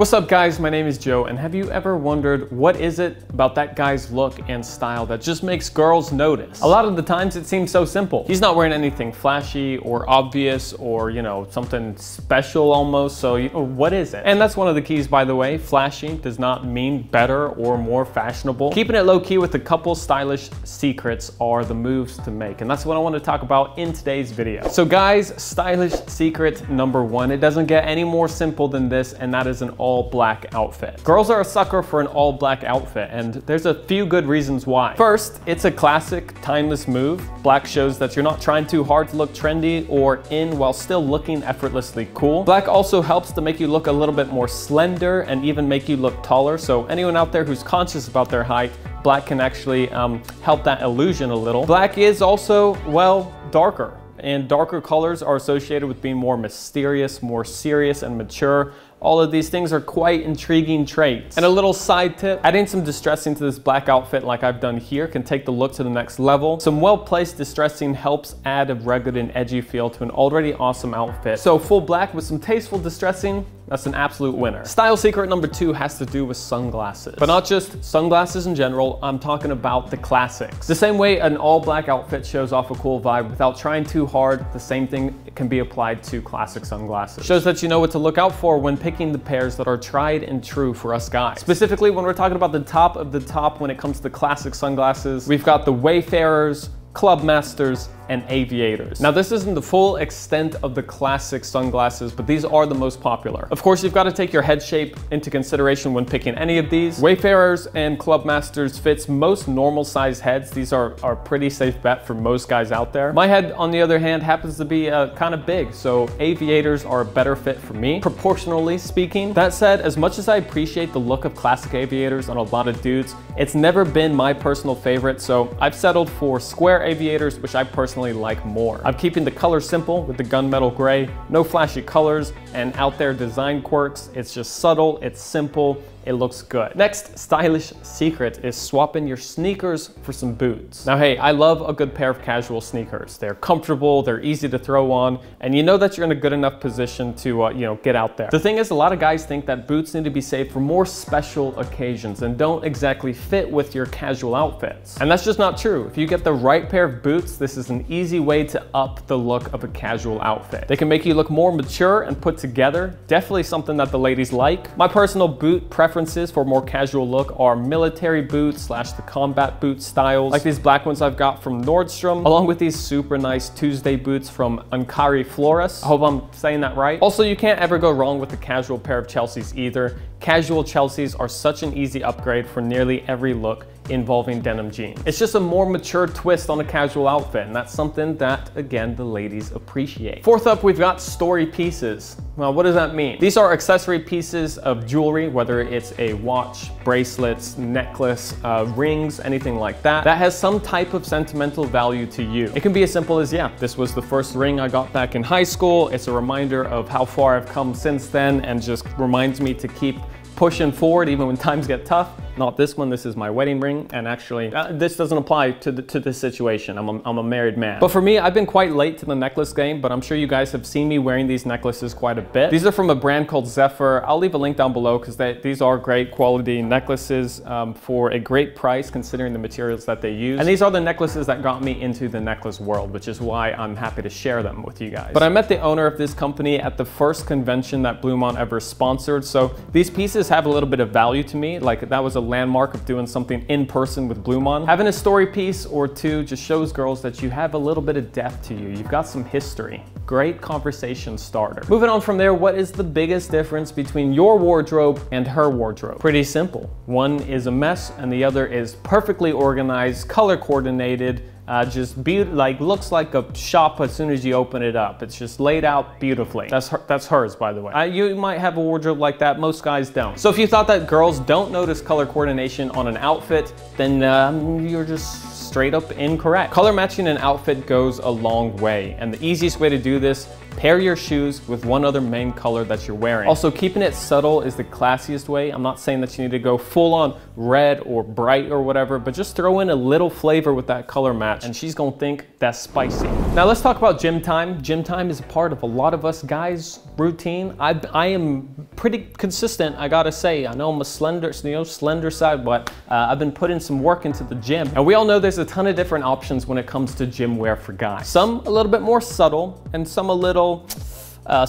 What's up guys, my name is Joe and have you ever wondered what is it about that guy's look and style that just makes girls notice? A lot of the times it seems so simple. He's not wearing anything flashy or obvious or you know, something special almost, so you what is it? And that's one of the keys by the way, flashy does not mean better or more fashionable. Keeping it low key with a couple stylish secrets are the moves to make and that's what I want to talk about in today's video. So guys, stylish secret number one, it doesn't get any more simple than this and that is an all all black outfit. Girls are a sucker for an all black outfit and there's a few good reasons why. First, it's a classic, timeless move. Black shows that you're not trying too hard to look trendy or in while still looking effortlessly cool. Black also helps to make you look a little bit more slender and even make you look taller. So anyone out there who's conscious about their height, black can actually um, help that illusion a little. Black is also, well, darker and darker colors are associated with being more mysterious, more serious and mature. All of these things are quite intriguing traits. And a little side tip, adding some distressing to this black outfit like I've done here can take the look to the next level. Some well-placed distressing helps add a rugged and edgy feel to an already awesome outfit. So full black with some tasteful distressing that's an absolute winner. Style secret number two has to do with sunglasses. But not just sunglasses in general, I'm talking about the classics. The same way an all black outfit shows off a cool vibe without trying too hard, the same thing can be applied to classic sunglasses. Shows that you know what to look out for when picking the pairs that are tried and true for us guys. Specifically, when we're talking about the top of the top when it comes to classic sunglasses, we've got the Wayfarers, Clubmasters, and aviators. Now this isn't the full extent of the classic sunglasses, but these are the most popular. Of course, you've got to take your head shape into consideration when picking any of these. Wayfarers and Clubmasters fits most normal size heads. These are a pretty safe bet for most guys out there. My head, on the other hand, happens to be uh, kind of big, so aviators are a better fit for me, proportionally speaking. That said, as much as I appreciate the look of classic aviators on a lot of dudes, it's never been my personal favorite, so I've settled for square aviators, which I personally personally like more. I'm keeping the color simple with the gunmetal gray, no flashy colors and out there design quirks. It's just subtle, it's simple, it looks good. Next stylish secret is swapping your sneakers for some boots. Now, hey, I love a good pair of casual sneakers. They're comfortable, they're easy to throw on, and you know that you're in a good enough position to, uh, you know, get out there. The thing is, a lot of guys think that boots need to be saved for more special occasions and don't exactly fit with your casual outfits. And that's just not true. If you get the right pair of boots, this is an easy way to up the look of a casual outfit. They can make you look more mature and put together. Definitely something that the ladies like. My personal boot preference preferences for more casual look are military boots slash the combat boot styles, like these black ones I've got from Nordstrom, along with these super nice Tuesday boots from Ankari Floruss. I hope I'm saying that right. Also, you can't ever go wrong with a casual pair of Chelsea's either. Casual Chelsea's are such an easy upgrade for nearly every look involving denim jeans. It's just a more mature twist on a casual outfit, and that's something that, again, the ladies appreciate. Fourth up, we've got story pieces. Well, what does that mean? These are accessory pieces of jewelry, whether it's a watch, bracelets, necklace, uh, rings, anything like that, that has some type of sentimental value to you. It can be as simple as, yeah, this was the first ring I got back in high school. It's a reminder of how far I've come since then and just reminds me to keep pushing forward even when times get tough. Not this one, this is my wedding ring. And actually, uh, this doesn't apply to, the, to this situation. I'm a, I'm a married man. But for me, I've been quite late to the necklace game, but I'm sure you guys have seen me wearing these necklaces quite a bit. These are from a brand called Zephyr. I'll leave a link down below because these are great quality necklaces um, for a great price considering the materials that they use. And these are the necklaces that got me into the necklace world, which is why I'm happy to share them with you guys. But I met the owner of this company at the first convention that BluMaan ever sponsored. So these pieces have a little bit of value to me. Like that was a landmark of doing something in person with BluMaan. Having a story piece or two just shows girls that you have a little bit of depth to you. You've got some history. Great conversation starter. Moving on from there, what is the biggest difference between your wardrobe and her wardrobe? Pretty simple. One is a mess and the other is perfectly organized, color coordinated, uh, just be like looks like a shop as soon as you open it up. It's just laid out beautifully. That's her, that's hers, by the way. Uh, you might have a wardrobe like that. Most guys don't. So if you thought that girls don't notice color coordination on an outfit, then um, you're just straight up incorrect. Color matching an outfit goes a long way, and the easiest way to do this Pair your shoes with one other main color that you're wearing. Also, keeping it subtle is the classiest way. I'm not saying that you need to go full on red or bright or whatever, but just throw in a little flavor with that color match and she's gonna think that's spicy. Now let's talk about gym time. Gym time is a part of a lot of us guys' routine. I, I am pretty consistent, I gotta say. I know I'm a slender, you know, slender side, but uh, I've been putting some work into the gym. And we all know there's a ton of different options when it comes to gym wear for guys. Some a little bit more subtle and some a little uh,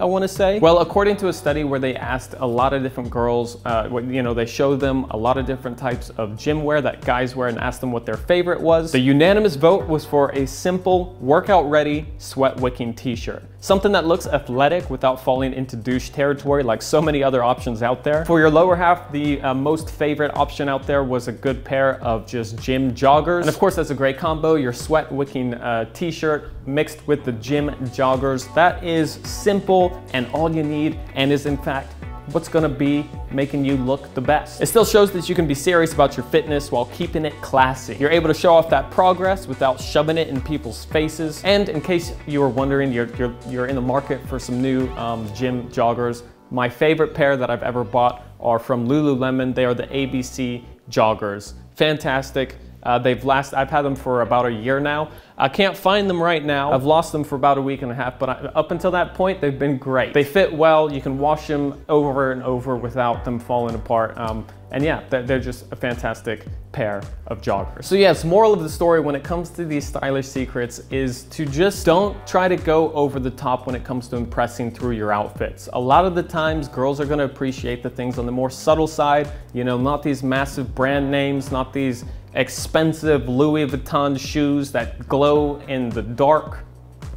I want to say? Well, according to a study where they asked a lot of different girls, uh, you know, they showed them a lot of different types of gym wear that guys wear and asked them what their favorite was. The unanimous vote was for a simple, workout ready, sweat wicking t-shirt. Something that looks athletic without falling into douche territory like so many other options out there. For your lower half, the uh, most favorite option out there was a good pair of just gym joggers. And of course, that's a great combo, your sweat wicking uh, t-shirt mixed with the gym joggers. That is simple and all you need and is in fact what's gonna be making you look the best. It still shows that you can be serious about your fitness while keeping it classy. You're able to show off that progress without shoving it in people's faces. And in case you were wondering, you're, you're, you're in the market for some new um, gym joggers. My favorite pair that I've ever bought are from Lululemon. They are the ABC joggers. Fantastic. Uh, they've last, I've had them for about a year now. I can't find them right now. I've lost them for about a week and a half, but I, up until that point, they've been great. They fit well. You can wash them over and over without them falling apart. Um, and yeah, they're, just a fantastic pair of joggers. So yes, moral of the story when it comes to these stylish secrets is to just don't try to go over the top when it comes to impressing through your outfits. A lot of the times, girls are gonna appreciate the things on the more subtle side, you know, not these massive brand names, not these expensive Louis Vuitton shoes that glow in the dark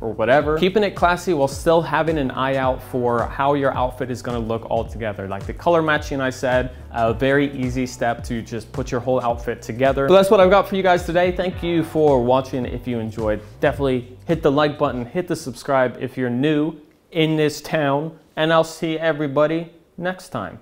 or whatever. Keeping it classy while still having an eye out for how your outfit is gonna look all together. Like the color matching I said, a very easy step to just put your whole outfit together. So that's what I've got for you guys today. Thank you for watching. If you enjoyed, definitely hit the like button, hit the subscribe if you're new in this town, and I'll see everybody next time.